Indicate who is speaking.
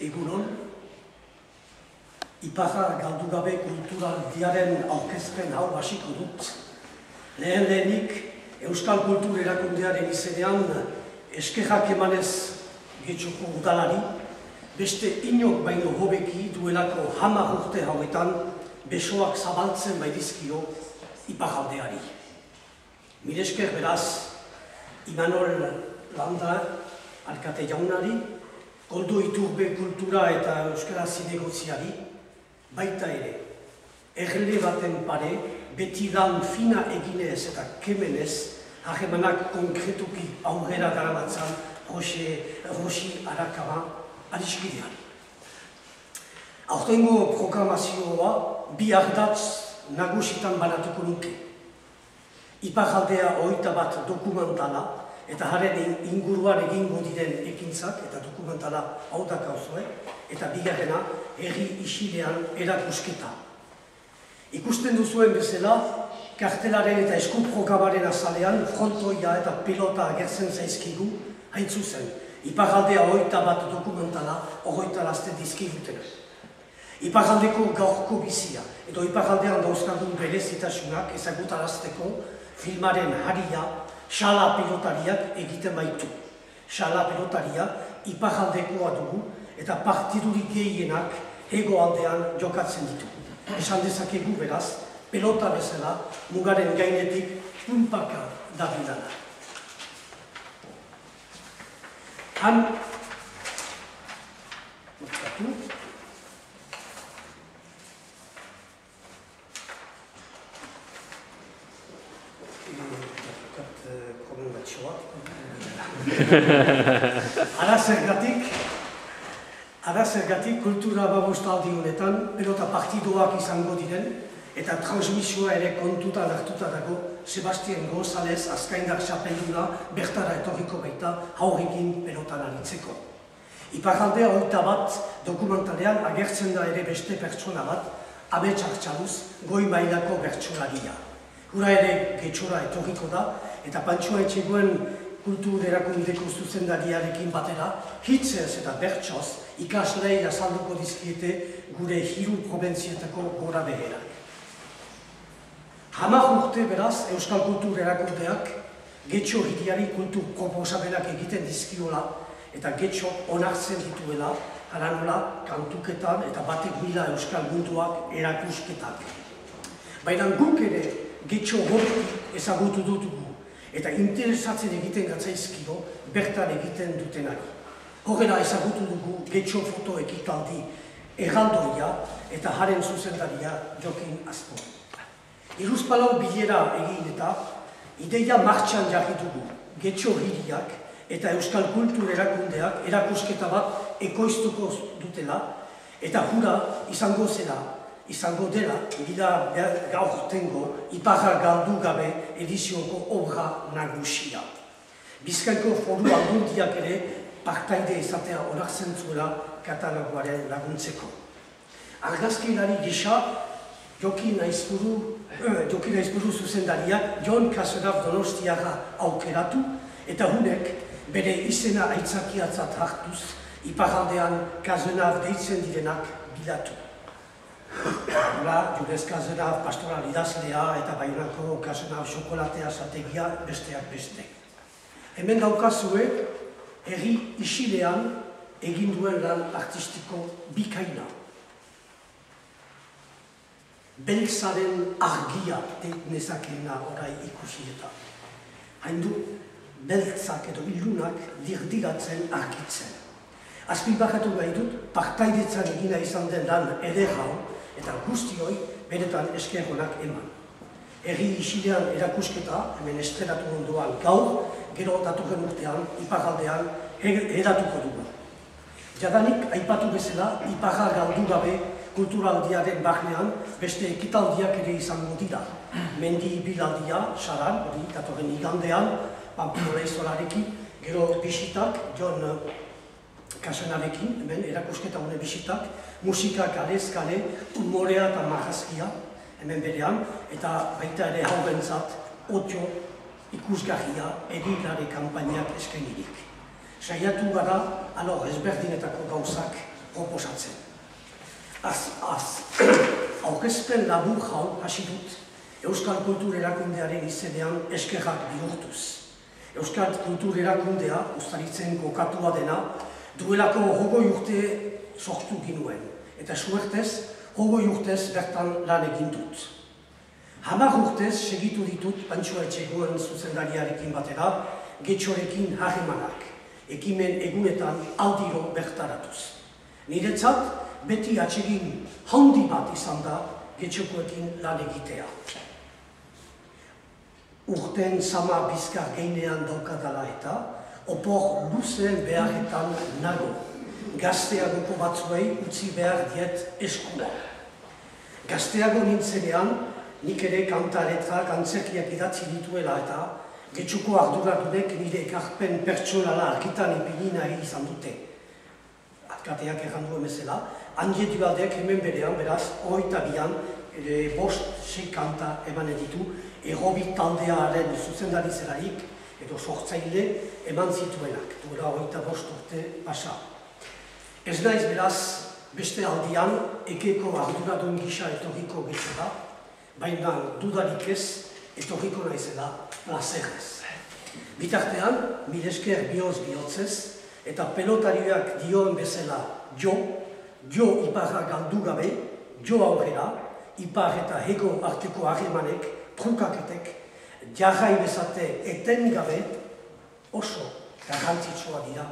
Speaker 1: Egunon, Iparra galdu gabe kulturaldiaren aurkezpen hau hasiko dut. Lehen lehenik, Euskal Kultur erakundearen izenean eskerrak emanez getxoko udalari, beste inok baino hobeki duelako hamar urte hauetan besoak zabaltzen baidizkio Iparraldeari. Miresker beraz, Imanol Landa, alkate jaunari, Koldo Iturbe kultura eta Euskara zinegotziari, baita ere, errele baten pare, beti lan fina eginez eta kemenez, hagemanak konkretuki aurrera daramatzan Roxe, Roxi Arakaba adiskidean. Aurtengo programazioa bi ardatz nagusitan banatuko nuke. Iparaldea hoita bat dokumentala eta haren inguruan egingo diren ekintzak eta dokumentala hau dakauzue, eta bigarrena herri isilean erakusketa. Ikusten duzuen bezala, kartelaren eta eskuprogramaren azalean frontoia eta pilota agertzen zaizkigu, hain zuzen, iparaldea hoita bat dokumentala horreita laste dizkiguten. Iparaldeko gaurko bizia, edo iparaldean dauzkadun berezitasunak ezagutarazteko filmaren haria, xala pilotariak egiten baitu. Xala pilotaria iparaldekoa dugu eta partidurik gehienak hegoaldean jokatzen ditu. Esan dezakegu beraz, pelota bezala mugaren gainetik punpaka dabilana. Han, Zergatik, ara zergatik kultura babostaldi honetan, pelota partidoak izango diren, eta transmisioa ere kontuta hartuta dago Sebastian González azkaindar xapelduna bertara etorriko baita haurrekin pelotan aritzeko. Iparaldea hoita bat dokumentalean agertzen da ere beste pertsona bat, Abe Txartxaluz, goi mailako bertsolaria. Hura ere getxora etorriko da, eta pantxoa etxegoen kultur erakundeko zuzendariarekin batera, hitzez eta bertsoz ikaslei azalduko dizkiete gure hiru proventzietako gora beherak. Hamar urte beraz Euskal Kultur erakundeak getxo hiriari kultur proposamenak egiten dizkiola eta getxo onartzen dituela haranola kantuketan eta batek mila Euskal Munduak erakusketak. Baina guk ere getxo hori ezagutu dutugu eta interesatzen egiten gatzaizkio bertan egiten dutenari. Horrela ezagutu dugu getxo foto ekitaldi erraldoia eta haren zuzendaria Jokin Azpo. Iruzpalau bilera egin eta ideia martxan jarri dugu getxo hiriak eta Euskal Kultur erakundeak erakusketa bat ekoiztuko dutela eta hura izango zela izango dela, bila gaur tengo, iparra galdu gabe edizioko obra nagusia. Bizkaiko foru alduntiak ere partaide izatea onartzen zuela katalogoaren laguntzeko. Argazkilari gisa, Joki Naizburu, eh, Joki Naizburu zuzendaria, Jon Kasenaf Donostiaga aukeratu, eta hunek bere izena aitzakiatzat hartuz, iparaldean Kasenaf deitzen direnak bilatu. Hora, Judez Kasenaf pastoral idazlea eta baionako Kasenaf xokolatea zategia besteak beste. Hemen daukazue, herri isilean egin duen lan artistiko bikaina. Belzaren argia nezakeena orai ikusi eta. Hain du, beltzak edo ilunak dirdiratzen argitzen. Azpilbakatu gai dut, partaidetzan egina izan den lan eder hau, eta guztioi benetan eskerronak eman. Herri isilean erakusketa, hemen estrenatu ondoan gaur, gero datorren urtean, iparaldean, edatuko dugu. Jadanik, aipatu bezala, iparra galdu gabe kulturaldiaren bahnean, beste ekitaldiak ere izango dira. Mendi bilaldia, saran, hori, datorren igandean, Pampinola izolarekin, gero bisitak, John Kasenarekin, hemen, erakusketa hone bisitak, musika kale, umorea eta marrazkia, hemen berean, eta baita ere hau bentzat, otio ikusgarria egitlare kampainiak eskainirik. Saiatu gara, alor ezberdinetako gauzak proposatzen. Az, az, aurkezpen labur jau hasi dut Euskal Kultur Erakundearen izenean eskerrak bihurtuz. Euskal Kultur Erakundea, ustaritzen kokatua dena, duelako hogoi urte sortu ginuen. Eta suertez, hogoi urtez bertan lan egin dut. Hamar urtez segitu ditut Pantsua Etxegoen zuzendariarekin batera, getxorekin harremanak, ekimen egunetan aldiro bertaratuz. Niretzat, beti atsegin handi bat izan da getxokoekin lan egitea urten sama bizkar geinean daukadala eta opor luzen beharretan nago. Gazteagoko batzuei utzi behar diet eskua. Gazteago nintzenean, nik ere kantaretra kantzerkiak idatzi dituela eta getxuko arduradunek nire ekarpen pertsonala argitan ipini nahi izan dute. Atkateak errandu emezela, handie dualdek hemen berean, beraz, oita bian, ere bost sei kanta eman editu, errobik taldearen zuzendari zelarik, edo sortzaile eman zituenak, duela hogeita bost urte pasa. Ez naiz beraz, beste aldian, ekeko arduradun gisa etorriko da, baina dudarik ez, etorriko naizela plazerrez. Bitartean, milesker bioz bihotzez, eta pelotarioak dioen bezala jo, jo iparra galdu gabe, jo aurrera, ipar eta hego arteko harremanek trukaketek jarrai bezate eten gabe oso garrantzitsua dira